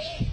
Thank you.